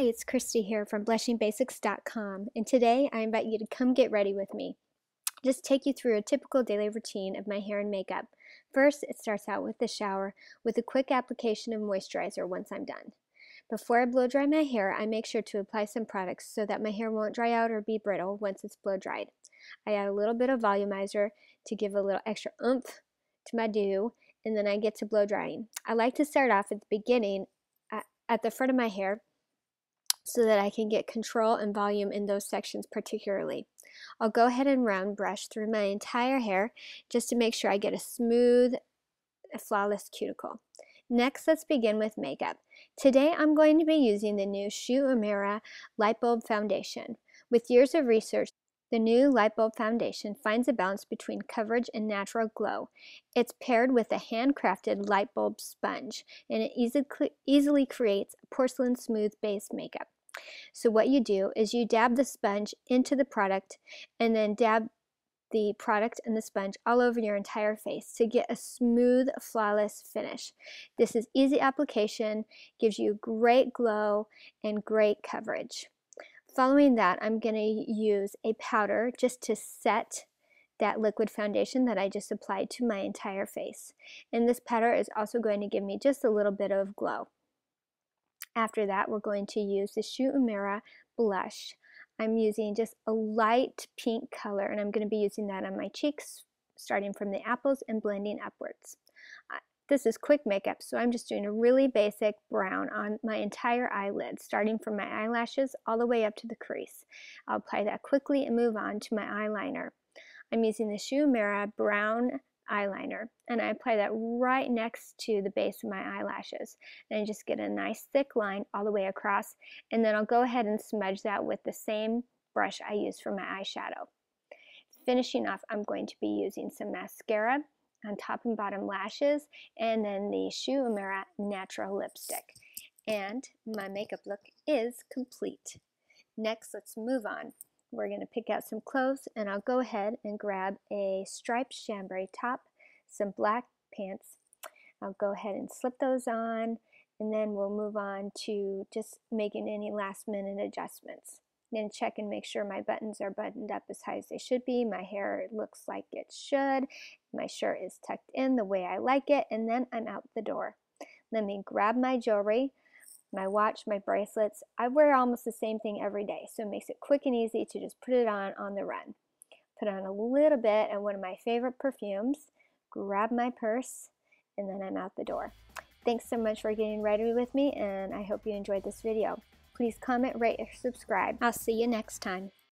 Hi, it's Kristie here from blushingbasics.com and today I invite you to come get ready with me. Just take you through a typical daily routine of my hair and makeup. First, it starts out with the shower with a quick application of moisturizer once I'm done. Before I blow dry my hair, I make sure to apply some products so that my hair won't dry out or be brittle once it's blow dried. I add a little bit of volumizer to give a little extra oomph to my do, and then I get to blow drying. I like to start off at the beginning at the front of my hair so that I can get control and volume in those sections particularly. I'll go ahead and round brush through my entire hair just to make sure I get a smooth, flawless cuticle. Next, let's begin with makeup. Today, I'm going to be using the new Shu Uemura Light Bulb Foundation. With years of research, the new Light Bulb Foundation finds a balance between coverage and natural glow. It's paired with a handcrafted light bulb sponge, and it easily creates a porcelain smooth base makeup. So what you do is you dab the sponge into the product and then dab the product and the sponge all over your entire face to get a smooth, flawless finish. This is easy application, gives you great glow and great coverage. Following that, I'm going to use a powder just to set that liquid foundation that I just applied to my entire face. And this powder is also going to give me just a little bit of glow. After that, we're going to use the Shu Uemura blush. I'm using just a light pink color and I'm going to be using that on my cheeks starting from the apples and blending upwards. This is quick makeup, so I'm just doing a really basic brown on my entire eyelid, starting from my eyelashes all the way up to the crease. I'll apply that quickly and move on to my eyeliner. I'm using the Shu Uemura brown eyeliner and I apply that right next to the base of my eyelashes and I just get a nice thick line all the way across and then I'll go ahead and smudge that with the same brush I use for my eyeshadow. Finishing off I'm going to be using some mascara on top and bottom lashes, and then the Shu Uemura Natural Lipstick. And my makeup look is complete. Next, let's move on. We're going to pick out some clothes, and I'll go ahead and grab a striped chambray top, some black pants. I'll go ahead and slip those on, and then we'll move on to just making any last minute adjustments. Then check and make sure my buttons are buttoned up as high as they should be. My hair looks like it should. My shirt is tucked in the way I like it. And then I'm out the door. Let me grab my jewelry, my watch, my bracelets. I wear almost the same thing every day. So it makes it quick and easy to just put it on on the run. Put on a little bit and one of my favorite perfumes. Grab my purse and then I'm out the door. Thanks so much for getting ready with me and I hope you enjoyed this video. Please comment, rate, or subscribe. I'll see you next time.